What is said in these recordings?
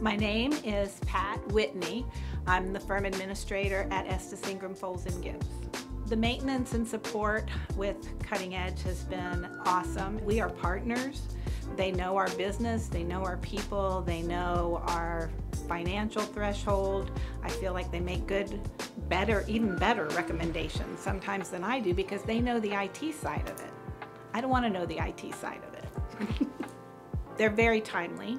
My name is Pat Whitney. I'm the firm administrator at Estes Ingram Foels and Gibbs. The maintenance and support with Cutting Edge has been awesome. We are partners. They know our business, they know our people, they know our financial threshold. I feel like they make good, better, even better recommendations sometimes than I do because they know the IT side of it. I don't want to know the IT side of it. They're very timely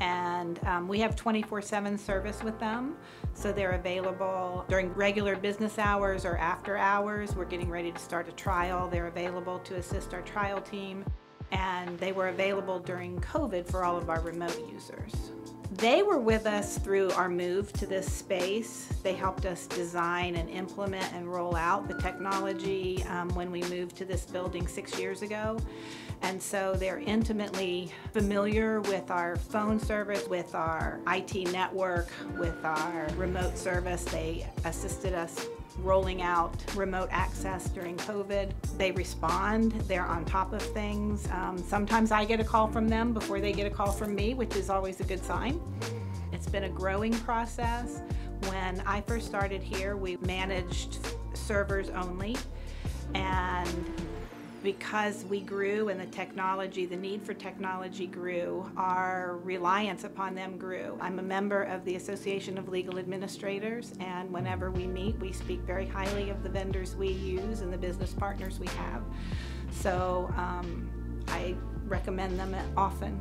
and um, we have 24-7 service with them. So they're available during regular business hours or after hours. We're getting ready to start a trial. They're available to assist our trial team. And they were available during covid for all of our remote users they were with us through our move to this space. They helped us design and implement and roll out the technology um, when we moved to this building six years ago. And so they're intimately familiar with our phone service, with our IT network, with our remote service. They assisted us rolling out remote access during COVID. They respond, they're on top of things. Um, sometimes I get a call from them before they get a call from me, which is always a good sign. It's been a growing process. When I first started here, we managed servers only. And because we grew and the technology, the need for technology grew, our reliance upon them grew. I'm a member of the Association of Legal Administrators, and whenever we meet, we speak very highly of the vendors we use and the business partners we have. So um, I recommend them often.